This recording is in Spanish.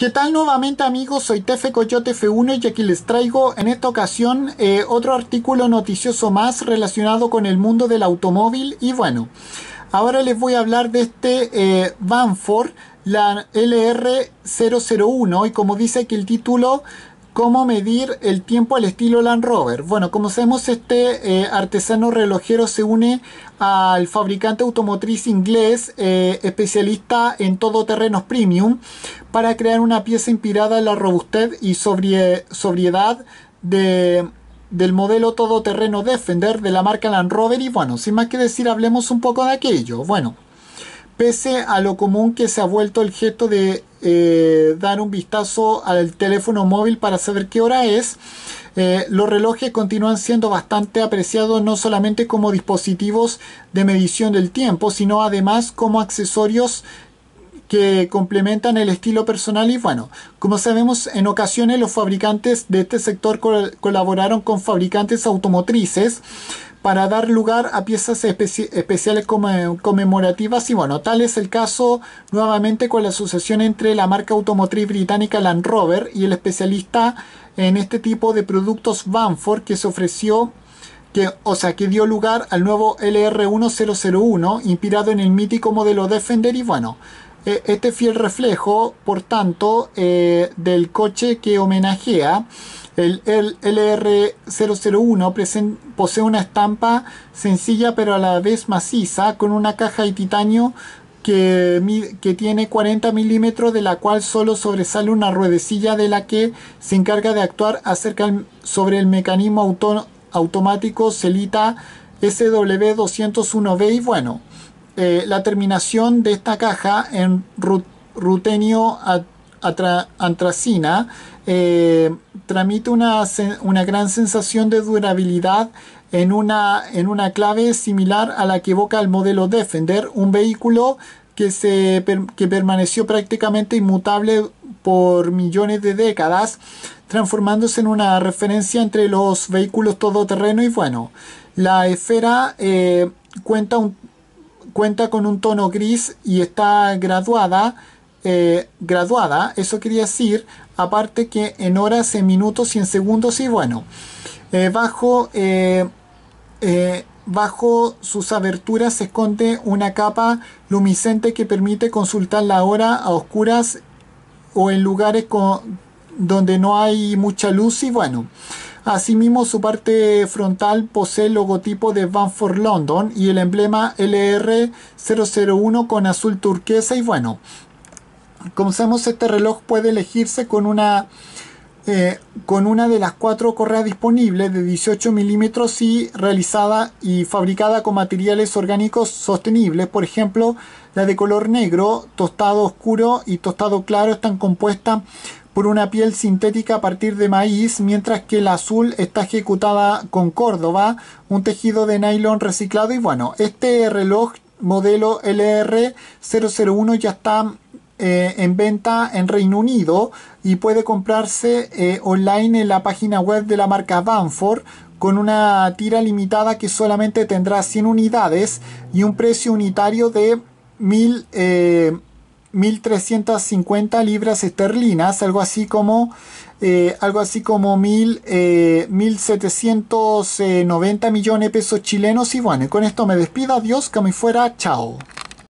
¿Qué tal nuevamente amigos? Soy Tefe Coyote F1 y aquí les traigo en esta ocasión eh, otro artículo noticioso más relacionado con el mundo del automóvil y bueno, ahora les voy a hablar de este eh, la LR001 y como dice aquí el título, cómo medir el tiempo al estilo Land Rover. Bueno, como sabemos, este eh, artesano relojero se une al fabricante automotriz inglés eh, especialista en todoterrenos premium para crear una pieza inspirada en la robustez y sobriedad de, del modelo todoterreno Defender de la marca Land Rover. Y bueno, sin más que decir, hablemos un poco de aquello. Bueno, pese a lo común que se ha vuelto el gesto de eh, dar un vistazo al teléfono móvil para saber qué hora es, eh, los relojes continúan siendo bastante apreciados no solamente como dispositivos de medición del tiempo, sino además como accesorios que complementan el estilo personal y bueno, como sabemos en ocasiones los fabricantes de este sector colaboraron con fabricantes automotrices para dar lugar a piezas especiales conmemorativas. Y bueno, tal es el caso nuevamente con la asociación entre la marca automotriz británica Land Rover y el especialista en este tipo de productos Banford que se ofreció que, o sea, que dio lugar al nuevo LR1001 inspirado en el mítico modelo Defender. Y bueno, e, este fiel reflejo, por tanto, eh, del coche que homenajea el, LR001 posee una estampa sencilla pero a la vez maciza con una caja de titanio que, tiene 40 milímetros de la cual solo sobresale una ruedecilla de la que se encarga de actuar acerca sobre el mecanismo automático Celita SW201B y bueno, eh, la terminación de esta caja en rutenio antracina eh, tramite una, una, gran sensación de durabilidad en una, en una clave similar a la que evoca el modelo Defender, un vehículo que, se, que permaneció prácticamente inmutable por millones de décadas, transformándose en una referencia entre los vehículos todoterreno y bueno, la esfera eh, cuenta, cuenta con un tono gris y está graduada eh, graduada, eso quería decir, aparte que en horas, en minutos y en segundos y bueno, eh, bajo, eh, bajo sus aberturas se esconde una capa lumiscente que permite consultar la hora a oscuras o en lugares con, donde no hay mucha luz y bueno. Asimismo, su parte frontal posee el logotipo de Banford London y el emblema LR001 con azul turquesa y bueno, como sabemos, este reloj puede elegirse con una, eh, con una de las cuatro correas disponibles de 18 milímetros y realizada y fabricada con materiales orgánicos sostenibles. Por ejemplo, la de color negro, tostado oscuro y tostado claro están compuestas por una piel sintética a partir de maíz, mientras que la azul está ejecutada con Córdoba, un tejido de nylon reciclado. Y bueno, este reloj modelo LR001 ya está eh, en venta en Reino Unido y puede comprarse eh, online en la página web de la marca Banford con una tira limitada que solamente tendrá 100 unidades y un precio unitario de 1.350 eh, libras esterlinas, algo así como algo así como 1.790 millones de pesos chilenos. Y bueno, con esto me despido, adiós, que me fuera, chao.